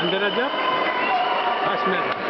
عندنا جر 5 متر